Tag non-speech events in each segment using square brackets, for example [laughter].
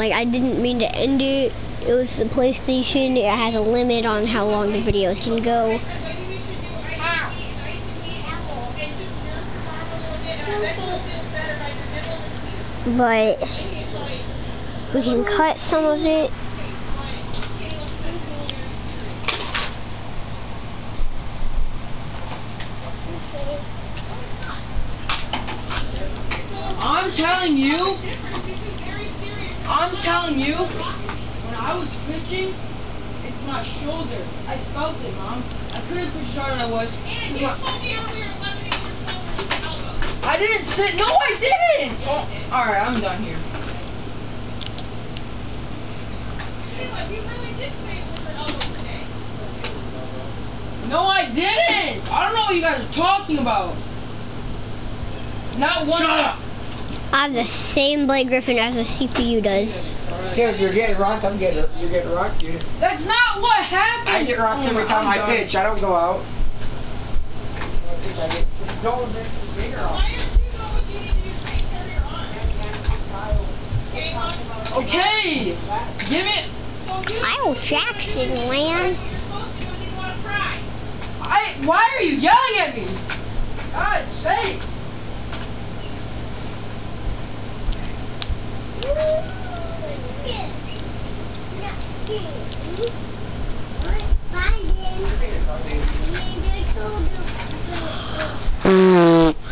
Like, I didn't mean to end it. It was the PlayStation. It has a limit on how long the videos can go. But we can cut some of it. I'm telling you. I'm telling you. When I was pitching, it's my shoulder. I felt it, mom. I couldn't pitch harder than I was. And you told me earlier I didn't sit. No, I didn't. Oh, all right, I'm done here. No, I didn't. I don't know what you guys are talking about. Not one. Shut up. I have the same Blake Griffin as the CPU does. Kids, you're getting rocked. I'm getting you're getting rocked. You. That's not what happened. I get rocked Oh every time I'm I done. pitch. I don't go out. No, this is bigger off. Okay. Give it. Kyle Jackson, man. I. Why are you yelling at me? God's sake.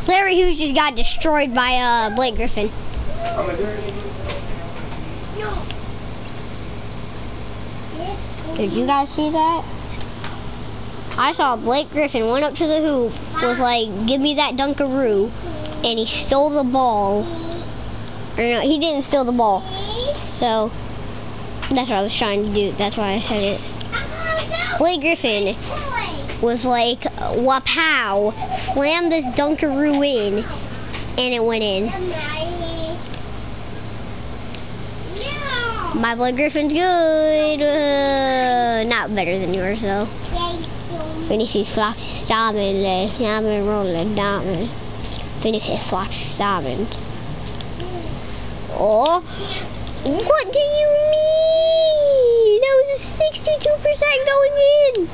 Larry Hughes just got destroyed by uh, Blake Griffin. Did you guys see that? I saw Blake Griffin went up to the hoop, was like, "Give me that Dunkaroo," and he stole the ball. Or no, he didn't steal the ball. So that's what I was trying to do. That's why I said it. Blake Griffin was like, "Wapow!" Slammed this Dunkaroo in, and it went in. My Blake Griffin's good. Uh, not better than yours though. Finishes Fox Diamond, Diamond Rolling Diamond. Finishes Fox Diamonds. Oh, what do you mean? That was a 62% going in.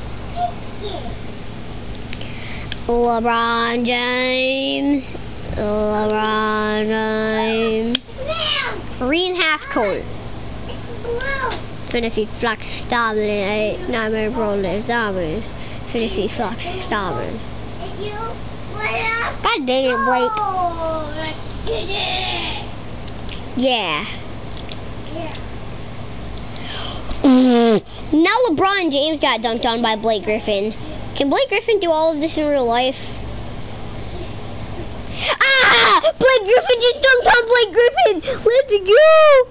LeBron James. LeBron James. Three and a half court. Finishy Flux Diamond. Diamond Rolling Diamond. Finishy Flux Diamond. God dang it, Blake. Yeah. Now LeBron James got dunked on by Blake Griffin. Can Blake Griffin do all of this in real life? Ah! Blake Griffin just dunked on Blake Griffin! Let's go!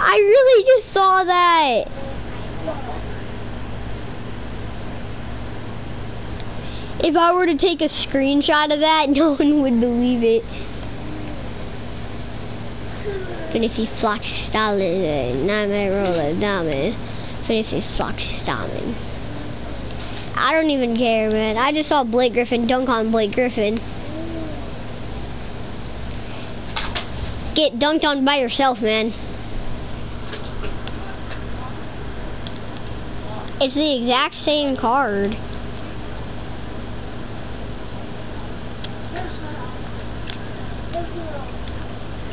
I really just saw that. If I were to take a screenshot of that, [laughs] no one would believe it. My roller diamond. But if he flocks Stalin. I don't even care, man. I just saw Blake Griffin dunk on Blake Griffin. Get dunked on by yourself, man. It's the exact same card.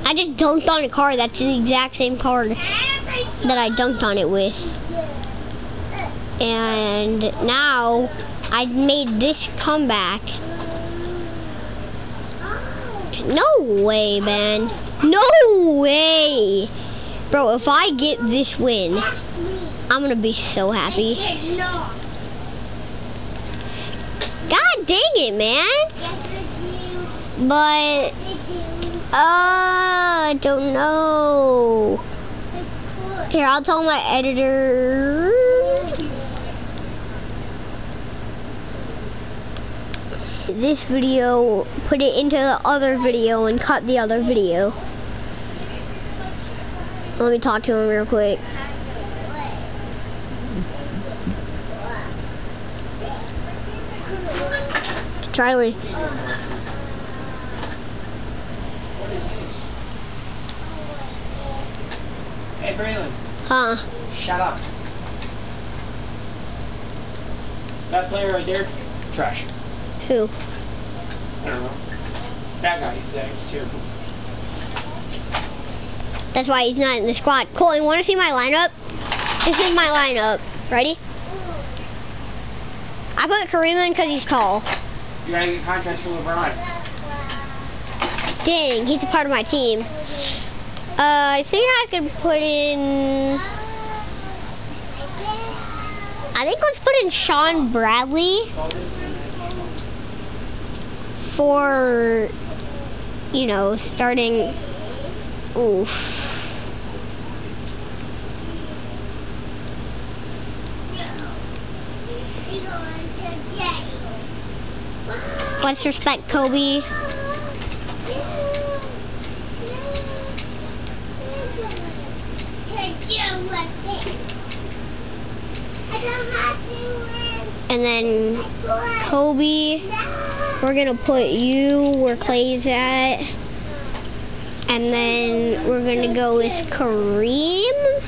I just dunked on a card that's the exact same card that I dunked on it with. And now I made this comeback. No way, man. No way. Bro, if I get this win, I'm gonna be so happy. God dang it, man. But, uh, I don't know. Here, I'll tell my editor. This video, put it into the other video and cut the other video. Let me talk to him real quick. Charlie. Braylon, Huh? shut up. That player right there, trash. Who? I don't know. That guy, he's, uh, he's terrible. That's why he's not in the squad. Cole, you want to see my lineup? This is my lineup. Ready? I put Kareem in because he's tall. You gotta get contracts for LeBron. Dang, he's a part of my team. Uh, I think I could put in. I think let's put in Shawn Bradley for, you know, starting. Oof. Let's respect Kobe. And then Kobe, we're gonna put you where Klay's at. And then we're gonna go with Kareem.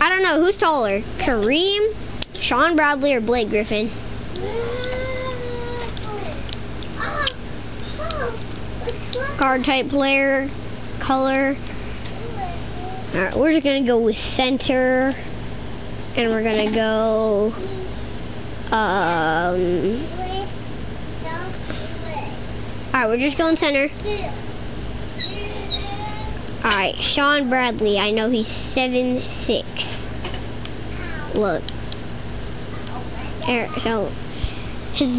I don't know who's taller, Kareem, Shawn Bradley, or Blake Griffin. Card type player, color. Alright, we're just gonna go with center. And we're gonna go um Alright, we're just going center. Alright, Shawn Bradley. I know he's seven six. Look. So his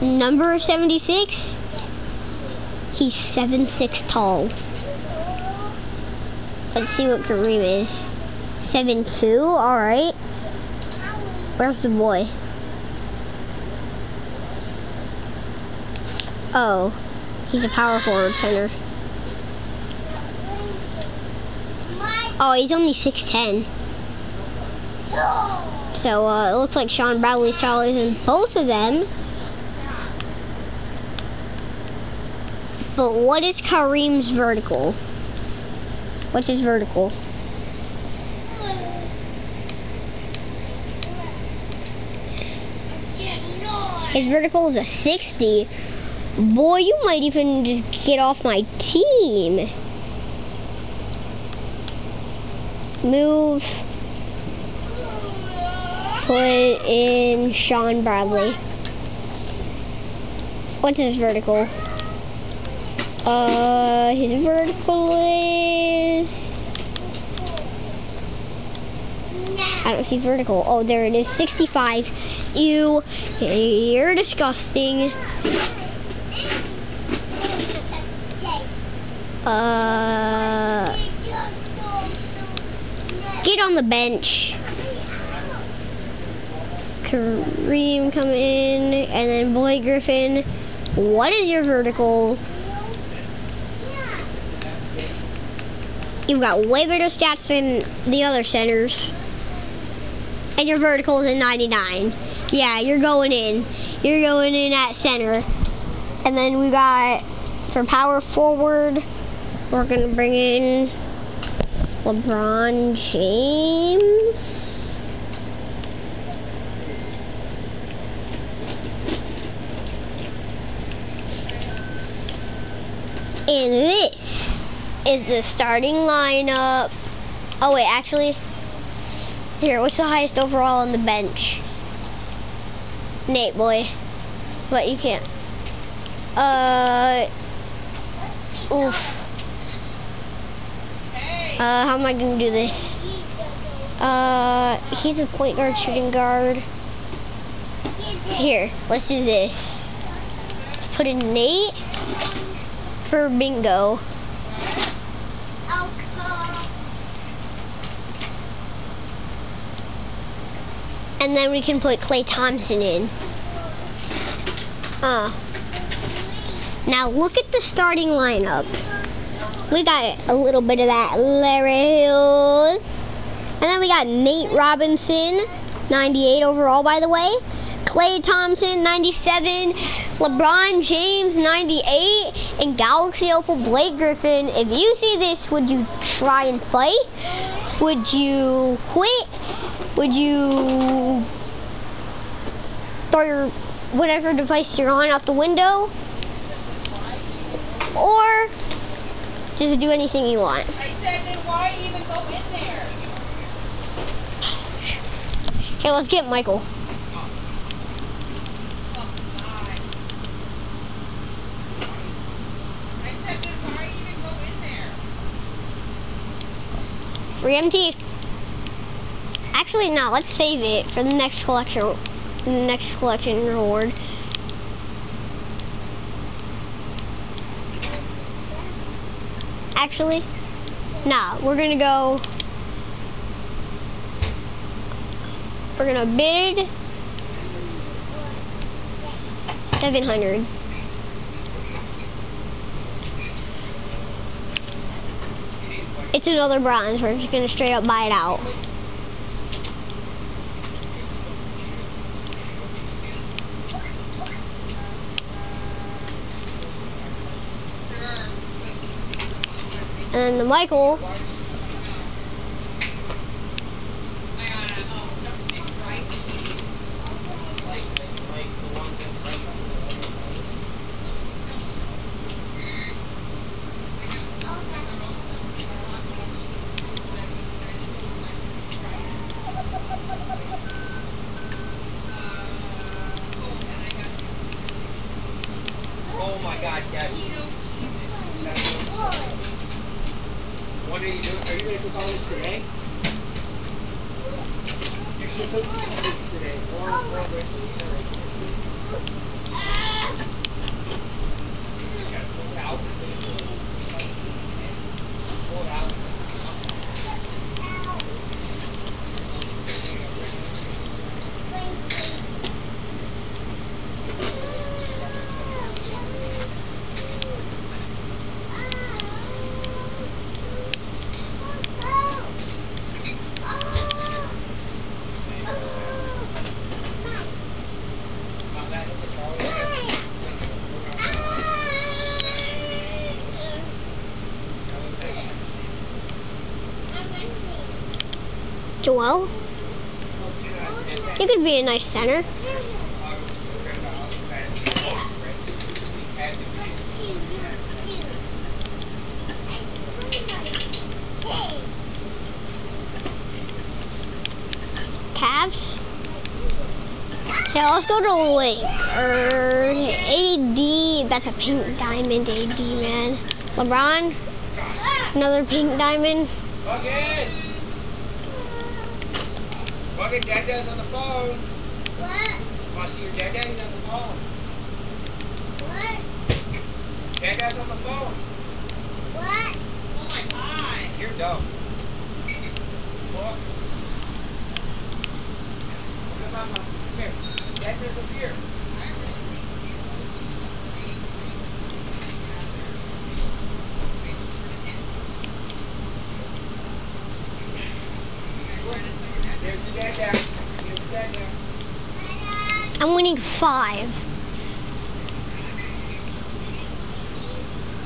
number is 76. He's seven six tall. Let's see what Kareem is. Seven two. All right. Where's the boy? Oh, he's a power forward center. Oh, he's only six ten. So uh, it looks like Shawn Bradley's taller than both of them. But what is Kareem's vertical? What's his vertical? His vertical is a 60. Boy, you might even just get off my team. Move. Put in Shawn Bradley. What's his vertical? Uh, his vertical is. I don't see vertical. Oh, there it is. 65. You, you're disgusting. Uh, get on the bench. Kareem come in, and then Blake Griffin. What is your vertical? You've got way better stats than the other centers. And your vertical is a 99. Yeah, you're going in. You're going in at center. And then we got, for power forward, we're going to bring in LeBron James. And this is the starting lineup. Oh wait, actually, here, what's the highest overall on the bench? Nate boy. But you can't. Uh, oof. Uh, how am I gonna do this? Uh, he's a point guard, shooting guard. Here, let's do this. Put in Nate for bingo. And then we can put Klay Thompson in. Uh. Now look at the starting lineup. We got a little bit of that Larry Hills. And then we got Nate Robinson, 98 overall by the way. Klay Thompson, 97. LeBron James 98 and Galaxy Opal Blake Griffin. If you see this, would you try and fight? Would you quit? Would you throw your whatever device you're on out the window? Or just do anything you want? I said, then why even go in there? Okay, let's get Michael. Oh, God. I said, then why even go in there? Free MT. Actually, no. Let's save it for the next collection. The next collection reward. Actually, nah. We're gonna go. We're gonna bid seven hundred. It's another bronze. We're just gonna straight up buy it out. And the Michael, Like, like the ones in the restaurant. Oh my God, yes. What are you doing? Are you gonna cook all this today? You should cook this today. Or, or rest of the day. You gotta pull it out. Pull it out. Not that, it's all- Joel, you could be a nice center. Cavs. Yeah, let's go to like er, AD. That's a pink diamond, AD man. LeBron, another pink diamond. Bucket! Bucket, Dad Dad's on the phone. What? Oh, Want to see your Dad Daddy's on the phone. Dad Dad's on the phone. What? Oh my God. You're dumb. Look. On, Mom. Come here. Dad Dad's up here. There's your Dad Dad. There's your Dad Dad. I'm winning five. Yep. On the phone. Oh, Dad Dad's talking to you.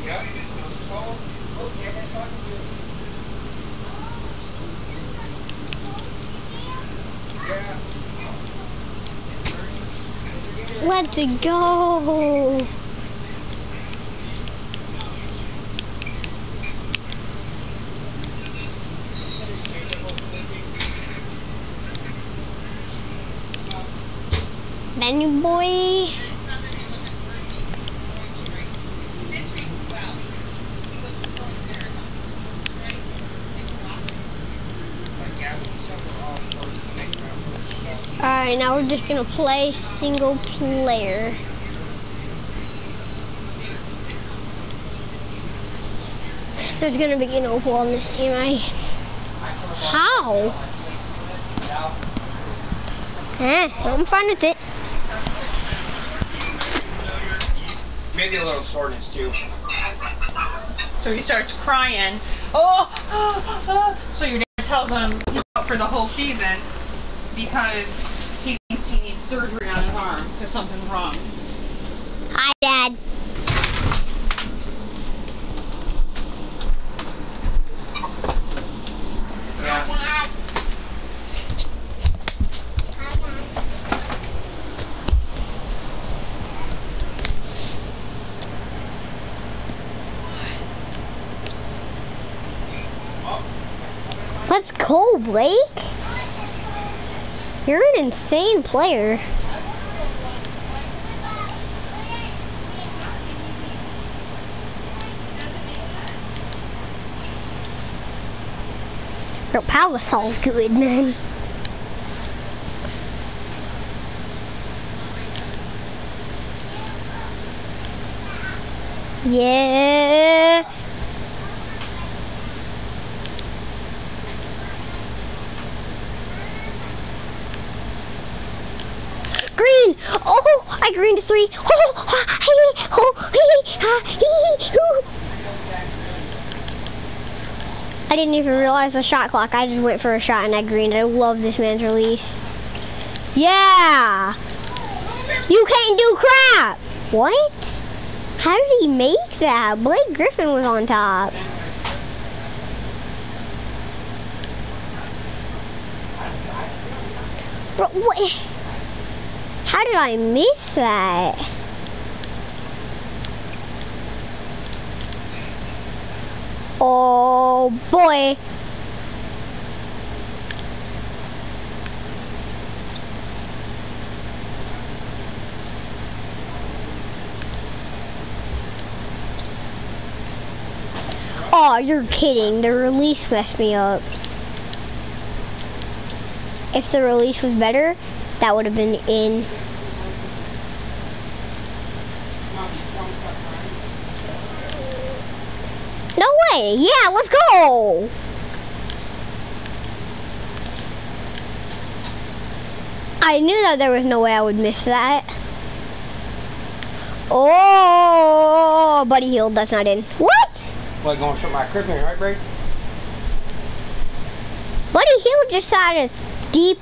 Yeah. Let's go. Benny boy. Alright, now we're just gonna play single player. There's gonna be an opal on this team, right? How? Eh, I'm fine with it. Maybe a little soreness too. So he starts crying. Oh, oh, oh. So your dad tells him he's out for the whole season because he thinks he needs surgery on his arm because something's wrong. Hi, Dad. Yeah. Let's go, Blake. You're an insane player. Your power sounds good, man. Yeah. Green! Oh, I greened three. Oh, ah, hee, oh, hee, ah, hee, hoo. I didn't even realize the shot clock. I just went for a shot and I greened. I love this man's release. Yeah! You can't do crap! What? How did he make that? Blake Griffin was on top. Bro, what? How did I miss that? Oh boy. Oh, you're kidding. The release messed me up. If the release was better, that would have been in. No way. Yeah, let's go. I knew that there was no way I would miss that. Oh, Buddy Hield, that's not in. What? What, going for my crippling, right, Bray? Buddy Hield just had a deep,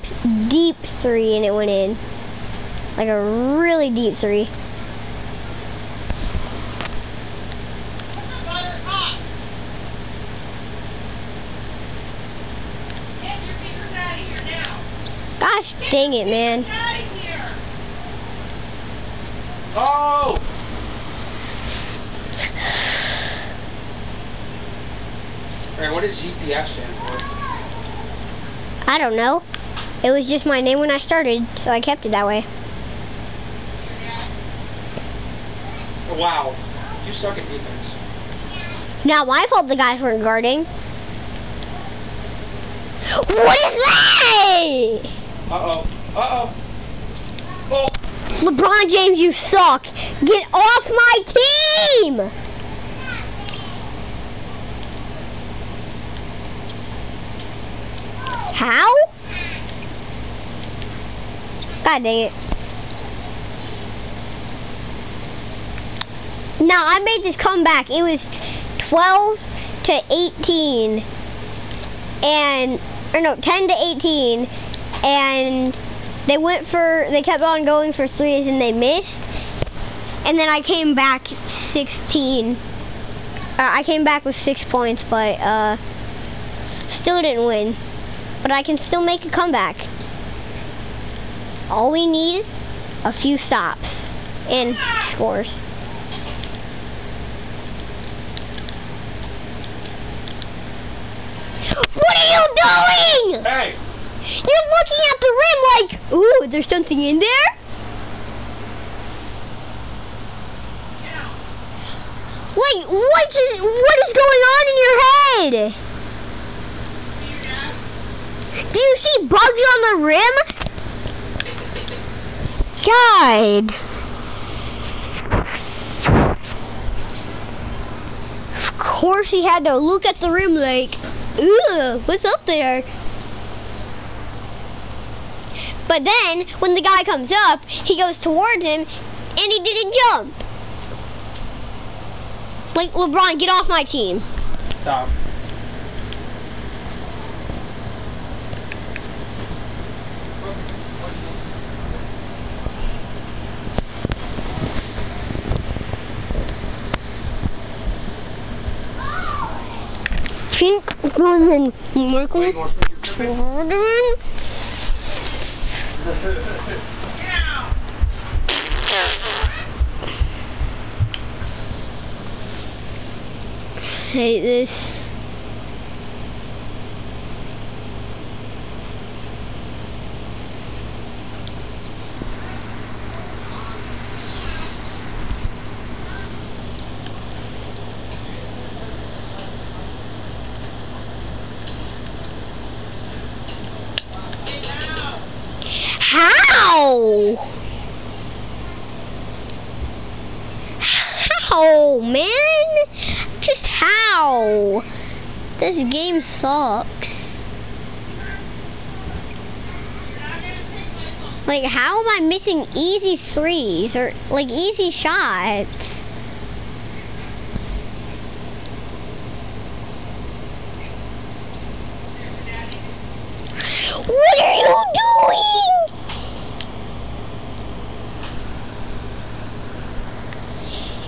deep three and it went in. Like a really deep three. Get your fingers out of here now. Gosh dang it, man. Out of here. Oh! Alright, what does ZPF stand for? I don't know. It was just my name when I started, so I kept it that way. Wow. You suck at defense. Not my fault the guys weren't guarding. What is that? Uh-oh. Uh-oh. Oh! LeBron James, you suck. Get off my team. How? God dang it. No, I made this comeback. It was 12 to 18. And, or no, 10 to 18. And they went for, they kept on going for threes and they missed. And then I came back 16. Uh, I came back with six points, but uh, still didn't win. But I can still make a comeback. All we need, a few stops and scores. What are you doing? Hey! You're looking at the rim like, ooh, there's something in there? Wait, what is, what is going on in your head? Do you see bugs on the rim? God. Of course he had to look at the rim like, ooh, what's up there? But then, when the guy comes up, he goes towards him, and he didn't jump. Like, LeBron, get off my team. Stop. Pink, one, and Merkel. Hate this. How? Man? Just how? This game sucks. Like, how am I missing easy threes or like easy shots? What are you doing?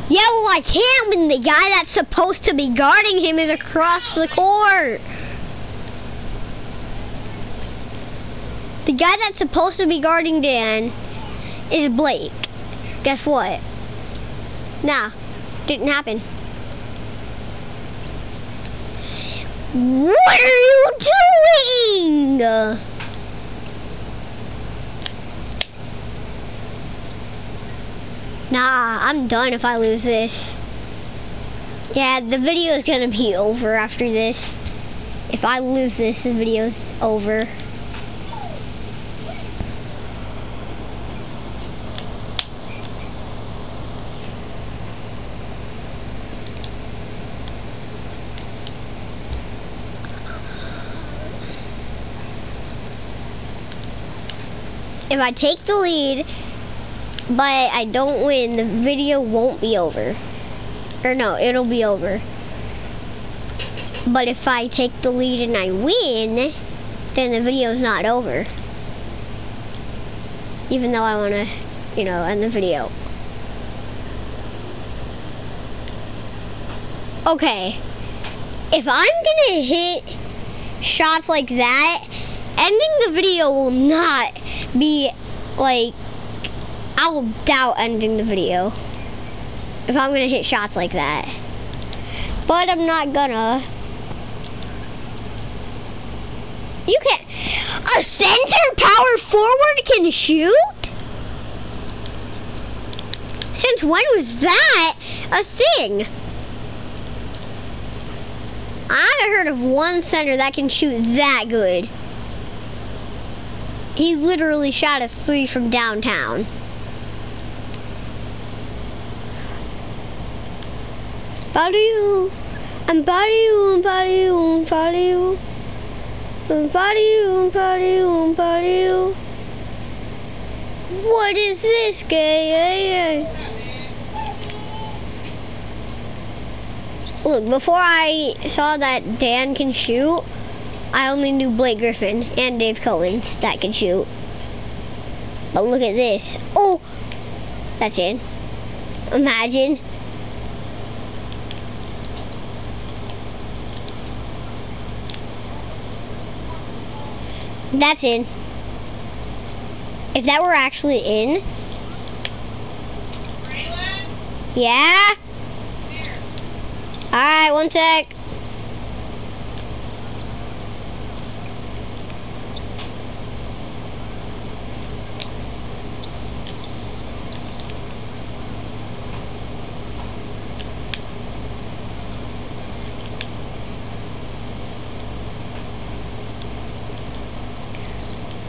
Yeah, well, I can't when the guy that's supposed to be guarding him is across the court. The guy that's supposed to be guarding Dan is Blake. Guess what? Nah, didn't happen. What are you doing? Nah, I'm done if I lose this. Yeah, the video is gonna be over after this. If I lose this, the video's over. If I take the lead, but I don't win, the video won't be over. Or no, it'll be over. But if I take the lead and I win, then the video's not over. Even though I want to, you know, end the video. Okay. If I'm gonna hit shots like that, ending the video will not be like I'll doubt ending the video if I'm gonna hit shots like that. But I'm not gonna. You can't. A center power forward can shoot? Since when was that a thing? I haven't heard of one center that can shoot that good. He literally shot a three from downtown. Body I'm body I'm body I'm body I'm body I'm body I'm body What is this gay? Look, before I saw that Dan can shoot, I only knew Blake Griffin and Dave Collins that can shoot. But look at this. Oh! That's in. Imagine. That's in. If that were actually in. Yeah? Alright, one sec.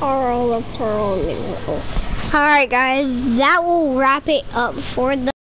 All the pearl Alright guys, that will wrap it up for the